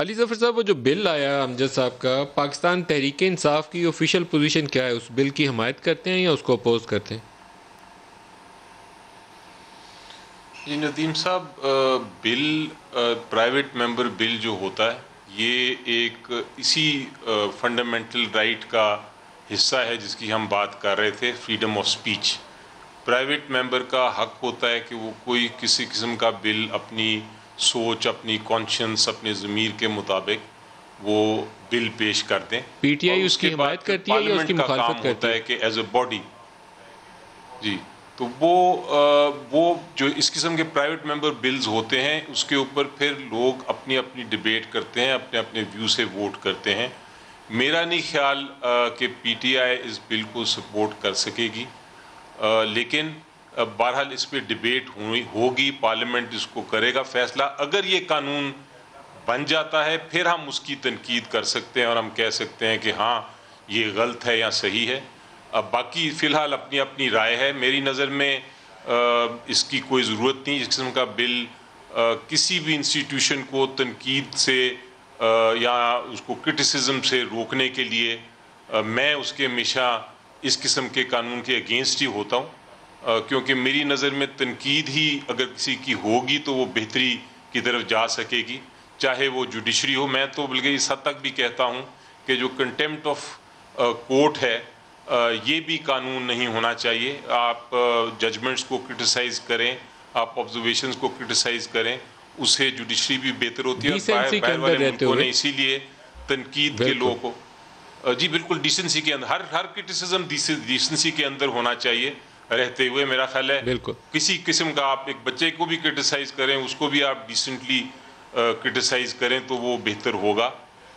अली ज़फ़र साहब, वो जो बिल आया अमजद साहब का, पाकिस्तान तहरीक इंसाफ की ऑफिशियल पोजीशन क्या है? उस बिल की हमायत करते हैं या उसको अपोज करते हैं? जी, नदीम साहब बिल प्राइवेट मेंबर बिल जो होता है, ये एक इसी फंडामेंटल राइट का हिस्सा है जिसकी हम बात कर रहे थे freedom of speech private member का हक होता है कि वो कोई किसी किस्म का बिल अपनी सोच अपनी कॉन्शियंस अपने ज़मीर के मुताबिक वो बिल पेश कर दें। पीटीआई उसकी हिमायत करती है या उसकी मुखालफत करती होता है? कि एज ए बॉडी जी तो वो आ, वो जो इस किस्म के प्राइवेट मेंबर बिल्स होते हैं उसके ऊपर फिर लोग अपनी अपनी डिबेट करते हैं अपने अपने व्यू से वोट करते हैं। मेरा नहीं ख्याल कि पीटीआई इस बिल को सपोर्ट कर सकेगी। आ, लेकिन बहरहाल इस पर डिबेट हुई, होगी, पार्लियामेंट इसको करेगा, फैसला अगर ये कानून बन जाता है, फिर हम उसकी तनकीद कर सकते हैं और हम कह सकते हैं कि हाँ ये गलत है या सही है। अब बाकी फ़िलहाल अपनी अपनी राय है, मेरी नज़र में इसकी कोई ज़रूरत नहीं, इस किस्म का बिल किसी भी इंस्टीट्यूशन को तनकीद से या उसको क्रिटिसिज्म से रोकने के लिए मैं उसके हमेशा इस किस्म के कानून के अगेंस्ट ही होता हूँ। क्योंकि मेरी नज़र में तनकीद ही अगर किसी की होगी तो वो बेहतरी की तरफ़ जा सकेगी। चाहे वो जुडिशरी हो मैं तो बल्कि इस हद तक भी कहता हूँ कि जो कंटेम्प्ट ऑफ़ कोर्ट है ये भी कानून नहीं होना चाहिए। आप जजमेंट्स को क्रिटिसाइज़ करें आप ऑब्जर्वेशंस को क्रिटिसाइज़ करें उससे जुडिशरी भी बेहतर होती है बाहर, बाहर वाले मुल्कों ने इसीलिए तनकीद के लोगों को जी बिल्कुल डिसेंसी के अंदर हर हर क्रिटिसिज्म डिसेंसी के अंदर होना चाहिए। रहते हुए मेरा ख्याल है बिल्कुल। किसी किस्म का आप एक बच्चे को भी क्रिटिसाइज करें उसको भी आप डिसेंटली क्रिटिसाइज करें तो वो बेहतर होगा।